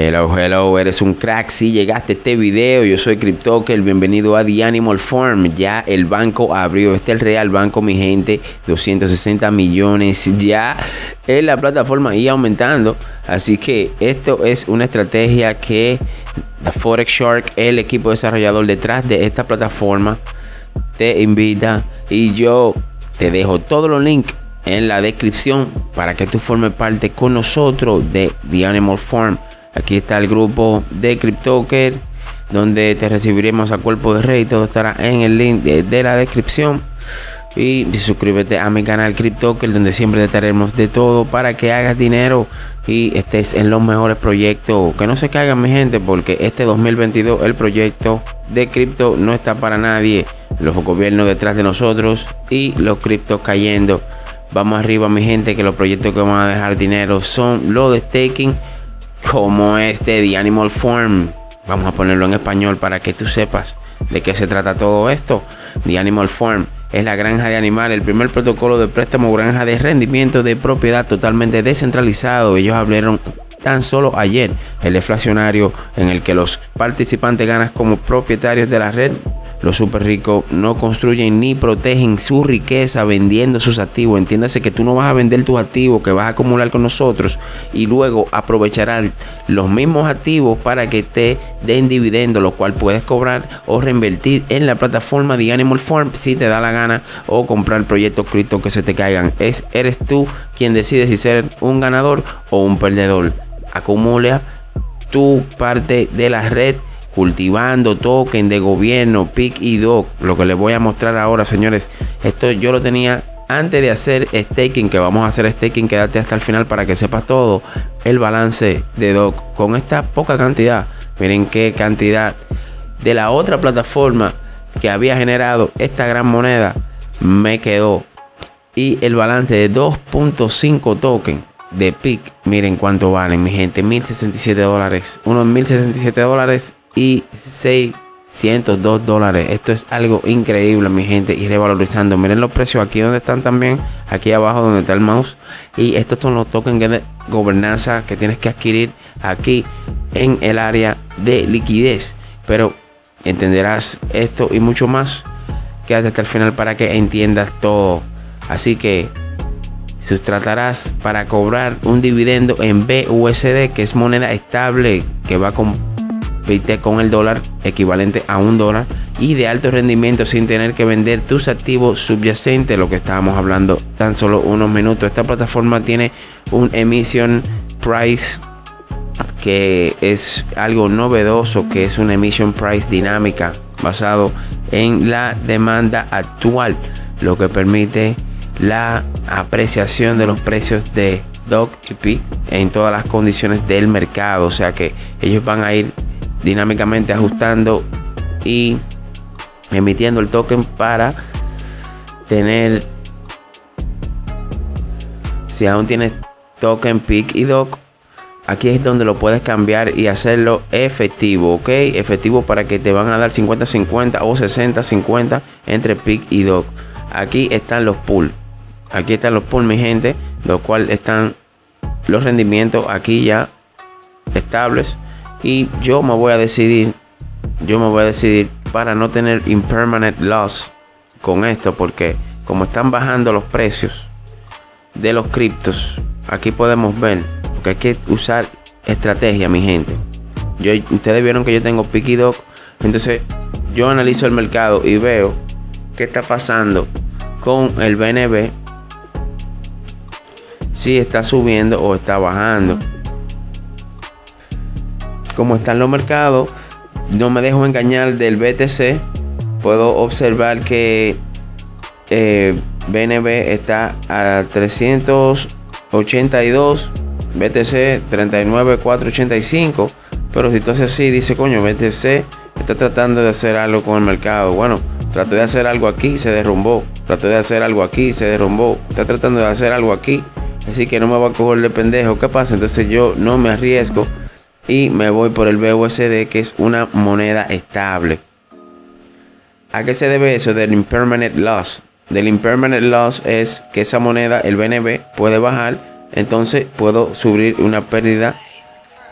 Hello, hello, eres un crack. Si llegaste a este video, yo soy CryptoKer. Bienvenido a The Animal Farm. Ya el banco abrió. Este es el Real Banco, mi gente. 260 millones ya en la plataforma y aumentando. Así que esto es una estrategia que The Forex Shark, el equipo desarrollador detrás de esta plataforma, te invita. Y yo te dejo todos los links en la descripción para que tú formes parte con nosotros de The Animal Farm. Aquí está el grupo de CryptoKer donde te recibiremos a cuerpo de rey. Todo estará en el link de, la descripción. Y suscríbete a mi canal CryptoKer donde siempre te estaremos de todo para que hagas dinero y estés en los mejores proyectos. Que no se caigan mi gente porque este 2022 el proyecto de cripto no está para nadie. Los gobiernos detrás de nosotros y los criptos cayendo. Vamos arriba mi gente que los proyectos que van a dejar dinero son los de staking como este The Animal Farm. Vamos a ponerlo en español para que tú sepas de qué se trata todo esto. The Animal Farm es la granja de animales, el primer protocolo de préstamo granja de rendimiento de propiedad totalmente descentralizado. Ellos hablaron tan solo ayer el deflacionario en el que los participantes ganan como propietarios de la red los super ricos no construyen ni protegen su riqueza vendiendo sus activos. Entiéndase que tú no vas a vender tus activos que vas a acumular con nosotros y luego aprovecharán los mismos activos para que te den dividendos, lo cual puedes cobrar o reinvertir en la plataforma de Animal Farm si te da la gana o comprar proyectos cripto que se te caigan. Es, eres tú quien decide si ser un ganador o un perdedor. Acumula tu parte de la red cultivando token de gobierno, PIC y DOC. Lo que les voy a mostrar ahora, señores, esto yo lo tenía antes de hacer staking, que vamos a hacer staking, quédate hasta el final para que sepas todo el balance de DOC con esta poca cantidad. Miren qué cantidad de la otra plataforma que había generado esta gran moneda me quedó. Y el balance de 2.5 token de PIC, miren cuánto valen, mi gente, 1067 dólares. Unos 1067 dólares y 602 dólares. Esto es algo increíble, mi gente, y revalorizando. Miren los precios aquí donde están también, aquí abajo donde está el mouse. Y estos son los tokens de gobernanza que tienes que adquirir aquí en el área de liquidez. Pero entenderás esto y mucho más. Quédate hasta el final para que entiendas todo. Así que tratarás para cobrar un dividendo en BUSD, que es moneda estable que va con el dólar equivalente a un dólar y de alto rendimiento sin tener que vender tus activos subyacentes, lo que estábamos hablando tan solo unos minutos. Esta plataforma tiene un emission price que es algo novedoso, que es una emission price dinámica basado en la demanda actual, lo que permite la apreciación de los precios de DOC y PIC en todas las condiciones del mercado. O sea que ellos van a ir dinámicamente ajustando y emitiendo el token para tener si aún tienes token pick y doc aquí es donde lo puedes cambiar y hacerlo efectivo ok efectivo para que te van a dar 50 50 o 60 50 entre pick y doc. Aquí están los pool. Aquí están los pool mi gente lo cual están los rendimientos aquí ya estables y yo me voy a decidir, yo me voy a decidir para no tener impermanent loss con esto, porque como están bajando los precios de los criptos, aquí podemos ver, porque hay que usar estrategia, mi gente. Yo, ustedes vieron que yo tengo Picky Dog, entonces yo analizo el mercado y veo qué está pasando con el BNB, si está subiendo o está bajando como están los mercados, no me dejo engañar del BTC. Puedo observar que BNB eh, está a 382, BTC 39485. Pero si entonces así, dice coño, BTC está tratando de hacer algo con el mercado. Bueno, traté de hacer algo aquí, se derrumbó. Traté de hacer algo aquí, se derrumbó. Está tratando de hacer algo aquí. Así que no me va a coger de pendejo. ¿Qué pasa? Entonces yo no me arriesgo y me voy por el BUSD que es una moneda estable. ¿A qué se debe eso del impermanent loss? Del impermanent loss es que esa moneda, el BNB, puede bajar, entonces puedo subir una pérdida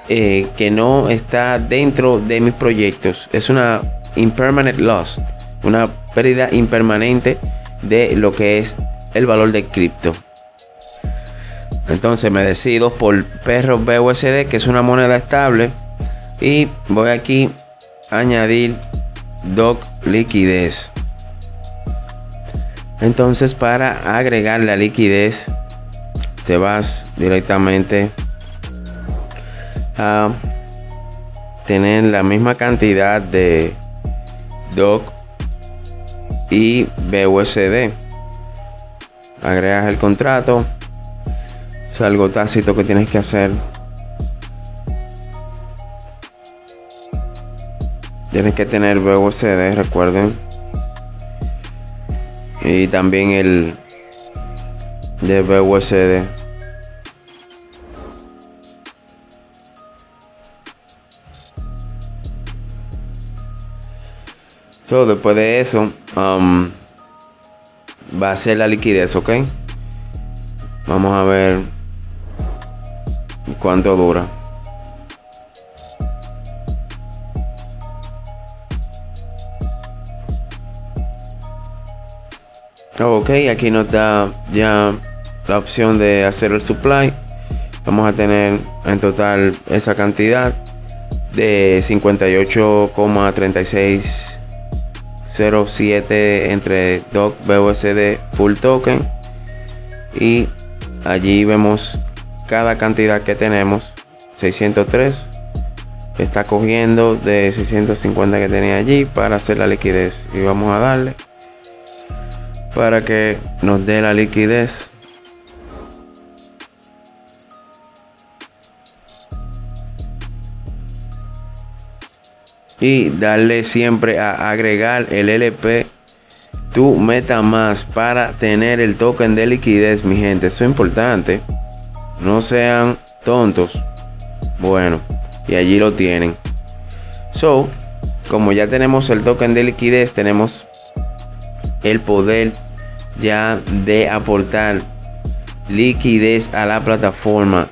eh, que no está dentro de mis proyectos. Es una impermanent loss, una pérdida impermanente de lo que es el valor de cripto. Entonces me decido por perro BUSD, que es una moneda estable. Y voy aquí a añadir doc liquidez. Entonces para agregar la liquidez te vas directamente a tener la misma cantidad de doc y BUSD. Agregas el contrato. Es algo tácito que tienes que hacer. Tienes que tener BUSD, recuerden. Y también el de BUSD. So, después de eso, um, va a ser la liquidez, ¿ok? Vamos a ver cuánto dura. Ok, aquí nos da ya la opción de hacer el supply. Vamos a tener en total esa cantidad de 58,3607 entre DOC, BUSD, full token. Y allí vemos cada cantidad que tenemos. 603. Está cogiendo de 650 que tenía allí para hacer la liquidez. Y vamos a darle para que nos dé la liquidez. Y darle siempre a agregar el LP tu meta más para tener el token de liquidez, mi gente. Eso es importante. No sean tontos. Bueno, y allí lo tienen. So, como ya tenemos el token de liquidez, tenemos el poder ya de aportar liquidez a la plataforma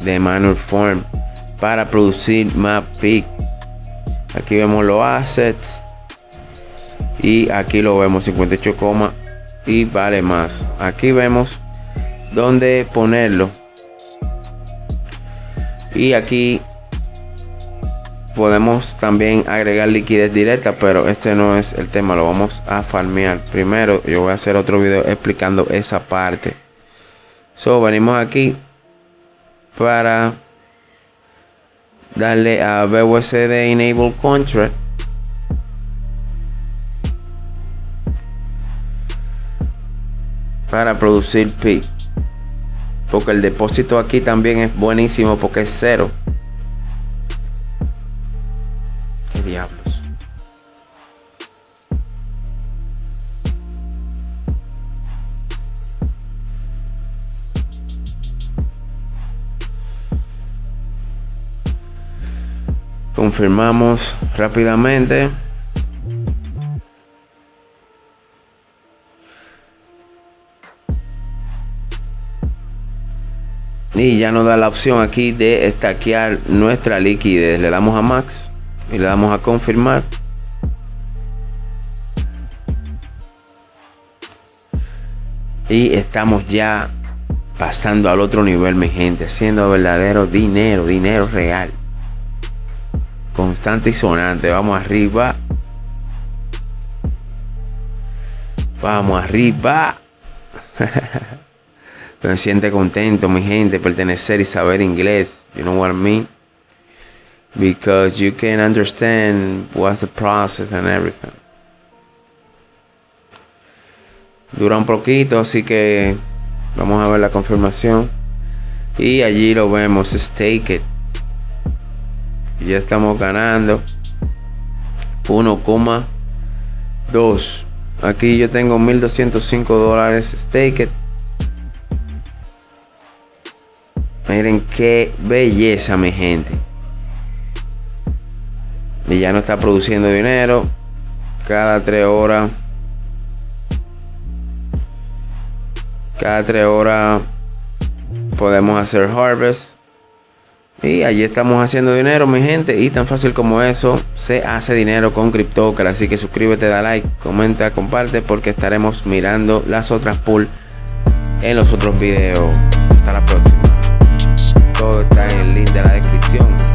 de Manual Form para producir más pick. Aquí vemos los assets y aquí lo vemos 58, y vale más. Aquí vemos dónde ponerlo. Y aquí podemos también agregar liquidez directa, pero este no es el tema, lo vamos a farmear. Primero yo voy a hacer otro video explicando esa parte. So, venimos aquí para darle a BUSD Enable Contract. Para producir PIC. Porque el depósito aquí también es buenísimo porque es cero. diablos? Confirmamos rápidamente. Y ya nos da la opción aquí de estaquear nuestra liquidez. Le damos a max y le damos a confirmar. Y estamos ya pasando al otro nivel, mi gente, haciendo verdadero dinero, dinero real. Constante y sonante. Vamos arriba. Vamos arriba. Me siente contento, mi gente, pertenecer y saber inglés. You know what I mean? because you can understand what's the process and everything. Dura un poquito, así que vamos a ver la confirmación. Y allí lo vemos, stake it. ya estamos ganando 1,2. Aquí yo tengo 1205 dólares stake it. Miren qué belleza, mi gente y ya no está produciendo dinero cada tres horas cada tres horas podemos hacer harvest Y allí estamos haciendo dinero, mi gente. Y tan fácil como eso, se hace dinero con CryptoCar. Así que suscríbete, da like, comenta, comparte, porque estaremos mirando las otras pool en los otros videos. Hasta la próxima. Todo está en el link de la descripción.